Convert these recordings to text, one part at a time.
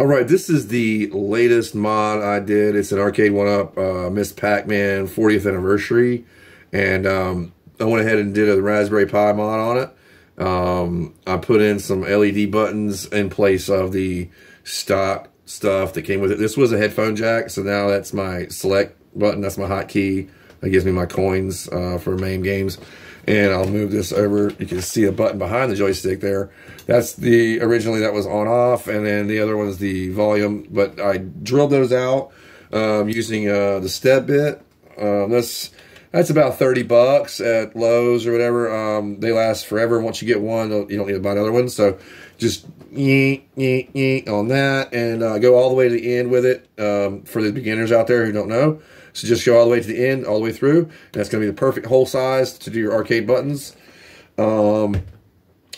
All right, this is the latest mod I did. It's an arcade one up, uh, Miss Pac-Man 40th anniversary, and um, I went ahead and did a Raspberry Pi mod on it. Um, I put in some LED buttons in place of the stock stuff that came with it. This was a headphone jack, so now that's my select button. That's my hotkey. That gives me my coins uh, for main games. And I'll move this over. You can see a button behind the joystick there. That's the, originally that was on off, and then the other one's the volume. But I drilled those out um, using uh, the step bit. Um, that's, that's about 30 bucks at Lowe's or whatever. Um, they last forever. Once you get one, you don't need to buy another one. So just yeet, yeet, yeet on that and uh, go all the way to the end with it um, for the beginners out there who don't know. So just go all the way to the end, all the way through. That's going to be the perfect hole size to do your arcade buttons. Um,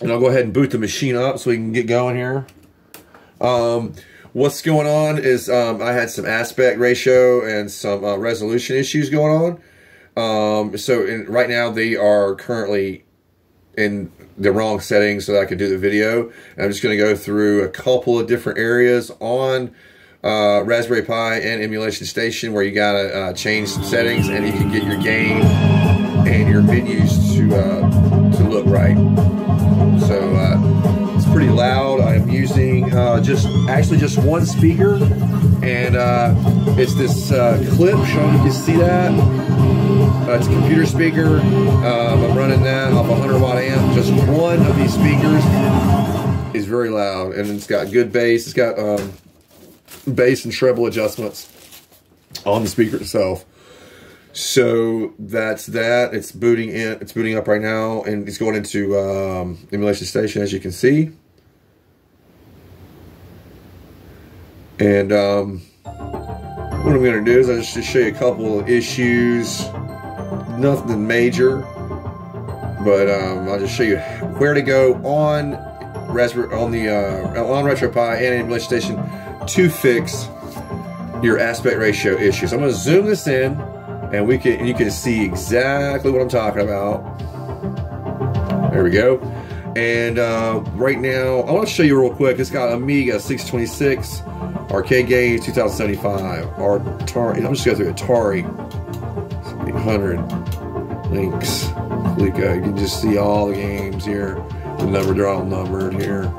and I'll go ahead and boot the machine up so we can get going here. Um, what's going on is um, I had some aspect ratio and some uh, resolution issues going on. Um, so in, right now they are currently in the wrong settings so that I could do the video. And I'm just going to go through a couple of different areas on uh, Raspberry Pi and Emulation Station where you got to uh, change some settings and you can get your game and your menus to, uh, to look right. So uh, it's pretty loud. I'm using uh, just actually just one speaker and uh, it's this clip showing you can see that. It's a computer speaker. Um, I'm running that off a 100 watt amp. Just one of these speakers is very loud, and it's got good bass. It's got um, bass and treble adjustments on the speaker itself. So that's that. It's booting in. It's booting up right now, and it's going into um, emulation station, as you can see. And um, what I'm going to do is I'll just show you a couple of issues nothing major, but um, I'll just show you where to go on Raspberry on the uh, on RetroPie and Emulation Station to fix your aspect ratio issues. I'm to zoom this in, and we can you can see exactly what I'm talking about. There we go. And uh, right now, I want to show you real quick. It's got Amiga 626, Arcade Games 2075, Atari. I'm just going through Atari 800 Lynx. You can just see all the games here. The number, they're all numbered here.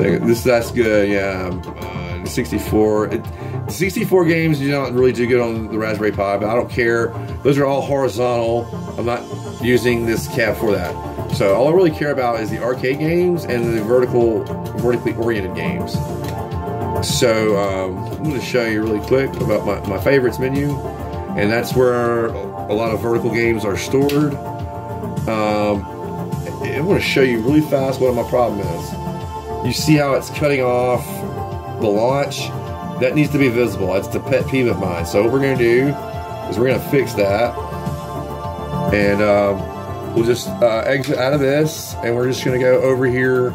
So this that's good, yeah. Uh, 64. It, 64 games you don't really do good on the Raspberry Pi, but I don't care. Those are all horizontal. I'm not using this cab for that. So all I really care about is the arcade games and the vertical, vertically oriented games. So um, I'm going to show you really quick about my, my favorites menu. And that's where a lot of vertical games are stored. Um, I want to show you really fast what my problem is. You see how it's cutting off the launch? That needs to be visible. That's the pet peeve of mine. So what we're going to do is we're going to fix that. And um, we'll just uh, exit out of this. And we're just going to go over here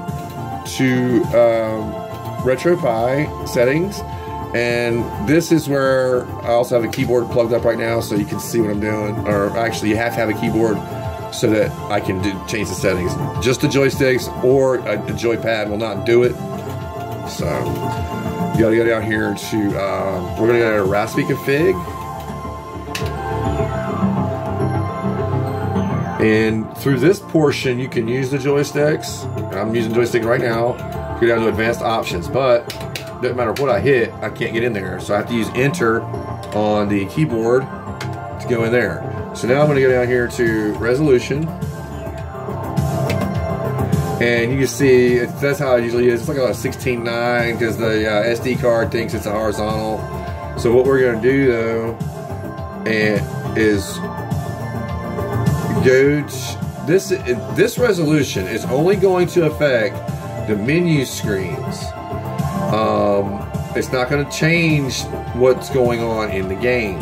to... Um, RetroPie settings. And this is where I also have a keyboard plugged up right now so you can see what I'm doing. Or actually, you have to have a keyboard so that I can do, change the settings. Just the joysticks or a, a joypad will not do it. So you gotta go down here to, um, we're gonna go to Raspi config. And through this portion, you can use the joysticks. I'm using joystick right now go down to advanced options, but doesn't matter what I hit, I can't get in there. So I have to use enter on the keyboard to go in there. So now I'm going to go down here to resolution. And you can see that's how it usually is. It's like a 16.9 because the uh, SD card thinks it's a horizontal. So what we're going to do though and is go to, this this resolution is only going to affect the menu screens. Um, it's not going to change what's going on in the game.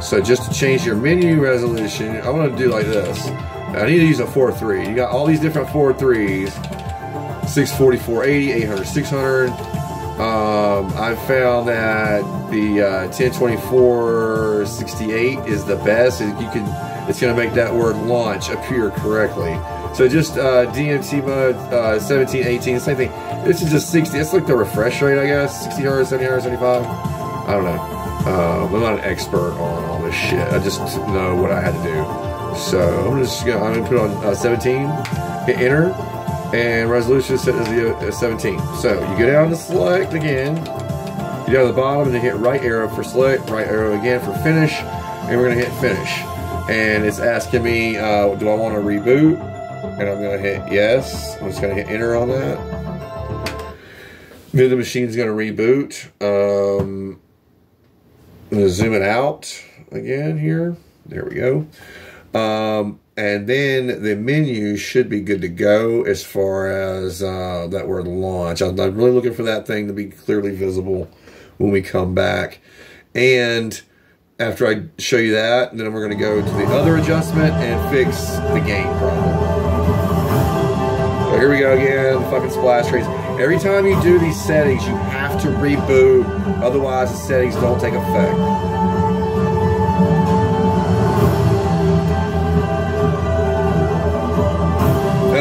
So just to change your menu resolution, I want to do like this. I need to use a 4.3. You got all these different 4.3s. 640, 480, 800, 600. Um, I found that the uh, 1024 68 is the best. You can, it's going to make that word launch appear correctly. So just uh, DMT mode, uh, 17, 18, same thing. This is just 60. It's like the refresh rate, I guess. 60 hertz, 70 hertz, 75. I don't know. Uh, I'm not an expert on all this shit. I just know what I had to do. So I'm just gonna, I'm gonna put on uh, 17, hit enter, and resolution is set as uh, 17. So you go down to select again, you go to the bottom and then hit right arrow for select, right arrow again for finish, and we're gonna hit finish. And it's asking me, uh, do I want to reboot? And I'm gonna hit yes. I'm just gonna hit enter on that. Then the machine's gonna reboot. Um, I'm gonna zoom it out again here. There we go. Um, and then the menu should be good to go as far as uh, that word launch. I'm, I'm really looking for that thing to be clearly visible when we come back. And after I show you that, then we're going to go to the other adjustment and fix the game problem. So here we go again, fucking splash screens. Every time you do these settings, you have to reboot, otherwise the settings don't take effect.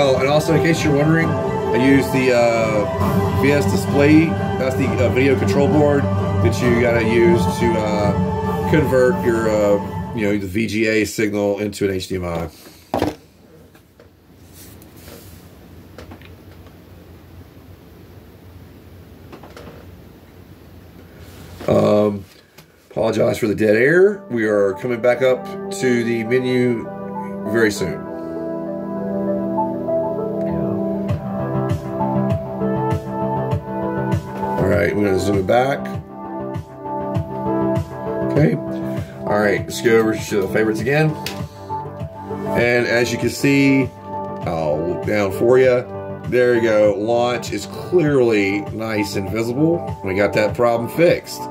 Oh, and also in case you're wondering, I use the uh, VS Display, that's the uh, video control board that you gotta use to uh, convert your, uh, you know, the VGA signal into an HDMI. Um, apologize for the dead air. We are coming back up to the menu very soon. All right, we're gonna zoom it back. Okay. All right, let's go over to the favorites again. And as you can see, I'll look down for you. There you go. Launch is clearly nice and visible. We got that problem fixed.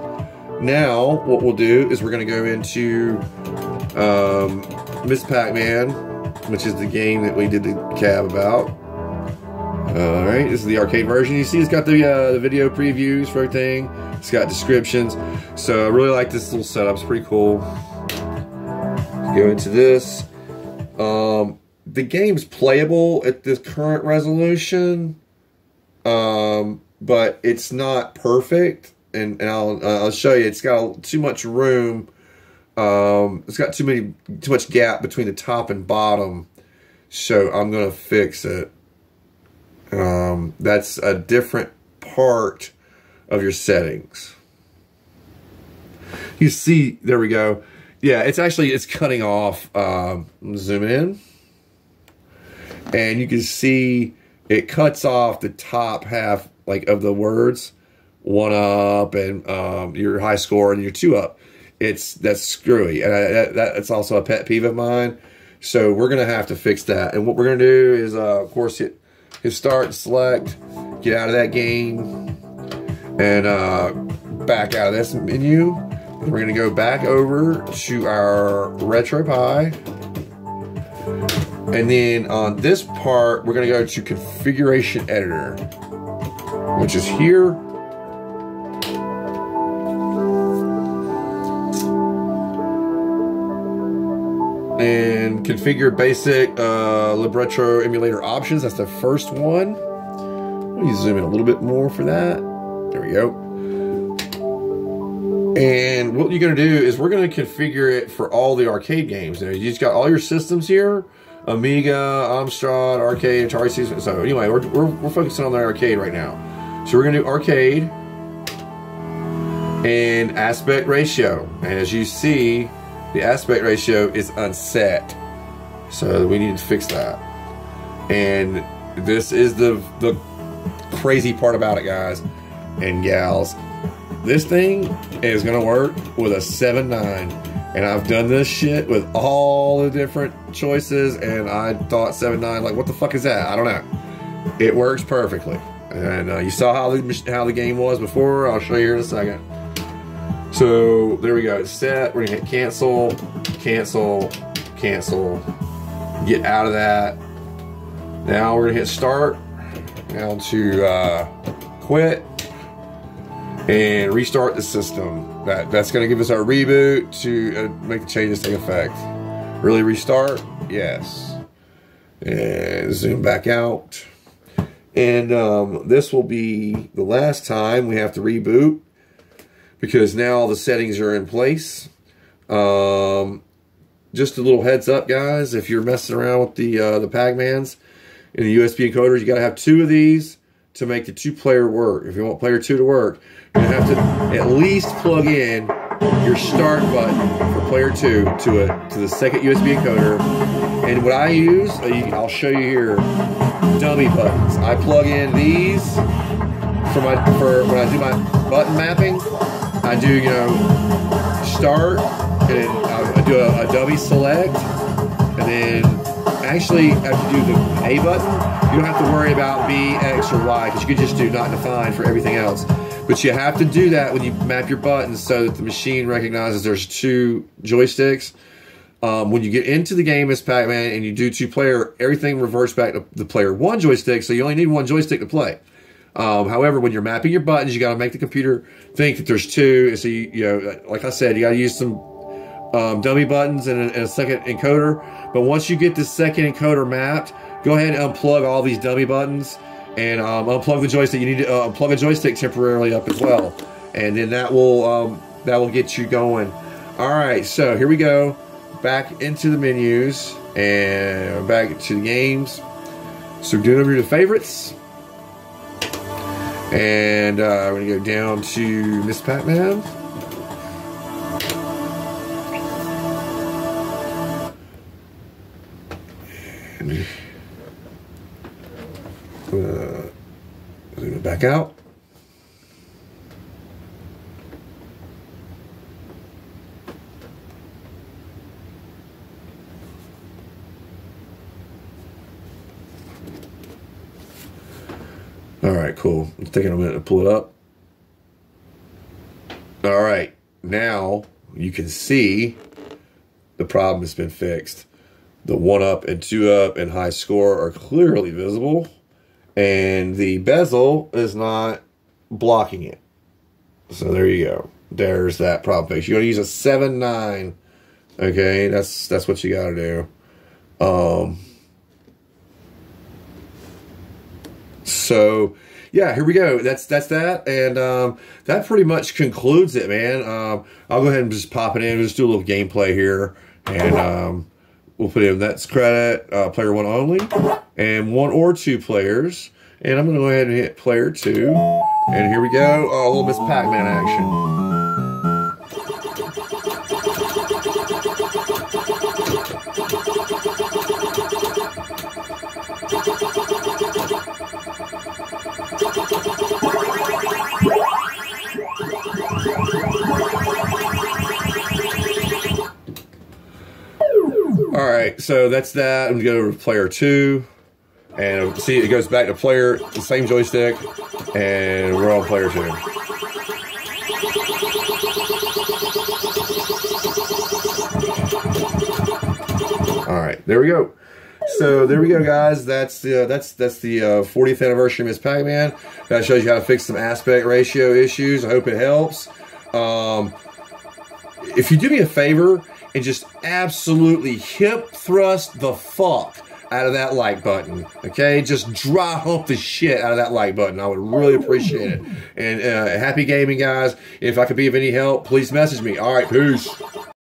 Now, what we'll do is we're going to go into um, Miss Pac-Man, which is the game that we did the cab about. All right, this is the arcade version. You see, it's got the uh, the video previews for everything. It's got descriptions. So I really like this little setup. It's pretty cool. Let's go into this. Um, the game's playable at this current resolution, um, but it's not perfect. And, and I'll uh, I'll show you. It's got too much room. Um, it's got too many too much gap between the top and bottom. So I'm gonna fix it. Um, that's a different part of your settings. You see, there we go. Yeah, it's actually, it's cutting off, um, zooming in. And you can see it cuts off the top half, like, of the words. One up and um, your high score and your two up. It's, that's screwy. And I, that, that's also a pet peeve of mine. So we're to have to fix that. And what we're to do is, uh, of course, hit hit start, select, get out of that game, and uh, back out of this menu. And we're gonna go back over to our RetroPie. And then on this part, we're gonna go to configuration editor, which is here. And configure basic uh, Libretro emulator options. That's the first one. Let me zoom in a little bit more for that. There we go. And what you're going to do is we're going to configure it for all the arcade games. Now, you just got all your systems here. Amiga, Amstrad, Arcade, Atari System. So anyway, we're, we're, we're focusing on the arcade right now. So we're going to do arcade and aspect ratio. And as you see, the aspect ratio is unset. So we need to fix that. And this is the the crazy part about it, guys and gals. This thing is gonna work with a 7.9. And I've done this shit with all the different choices, and I thought 7.9, like, what the fuck is that? I don't know. It works perfectly. And uh, you saw how the, how the game was before. I'll show you here in a second. So there we go. It's set. We're gonna hit cancel, cancel, cancel. Get out of that. Now we're gonna hit start. Down to uh, quit and restart the system. That that's gonna give us our reboot to uh, make the changes take effect. Really restart? Yes. And zoom back out. And um, this will be the last time we have to reboot because now the settings are in place. Um, just a little heads up, guys, if you're messing around with the uh, the Pac-Mans and the USB encoders, you got to have two of these to make the two-player work. If you want player two to work, you have to at least plug in your start button for player two to a to the second USB encoder. And what I use, uh, I'll show you here, dummy buttons. I plug in these for my for when I do my button mapping. I do you know start and I do a, a dummy select, and then actually after you do the A button, you don't have to worry about B, X, or Y because you can just do not defined for everything else. But you have to do that when you map your buttons so that the machine recognizes there's two joysticks. Um, when you get into the game as Pac-Man and you do two player, everything reverts back to the player one joystick, so you only need one joystick to play. Um, however, when you're mapping your buttons, you got to make the computer think that there's two. So you, you know, like I said, you got to use some um, dummy buttons and a, and a, second encoder. But once you get the second encoder mapped, go ahead and unplug all these dummy buttons and um, unplug the joystick. You need to uh, unplug a joystick temporarily up as well, and then that will um, that will get you going. All right, so here we go. Back into the menus and back to the games. So doing over the favorites. And uh, we're going to go down to Miss Pac-Man. uh, zoom it back out. Cool. It's taking a minute to pull it up. All right, now you can see the problem has been fixed. The one up and two up and high score are clearly visible and the bezel is not blocking it. So there you go. There's that problem fix. You're gonna use a seven nine. Okay, that's that's what you gotta do. Um so yeah, here we go. That's that's that, and um, that pretty much concludes it, man. Um, I'll go ahead and just pop it in. Just do a little gameplay here, and um, we'll put in that's credit uh, player one only and one or two players. And I'm to go ahead and hit player two. And here we go. Oh, a little Miss Pac-Man action. All right, so that's that. I'm gonna go to player two. And see, it goes back to player, the same joystick, and we're on player two. All right, there we go. So there we go, guys. That's the uh, that's that's the uh, 40th anniversary of Miss Pac-Man. That shows you how to fix some aspect ratio issues. I hope it helps. Um, if you do me a favor and just absolutely hip thrust the fuck out of that like button. Okay, just dry hump the shit out of that like button. I would really appreciate it. And uh, happy gaming, guys. If I could be of any help, please message me. All right, peace.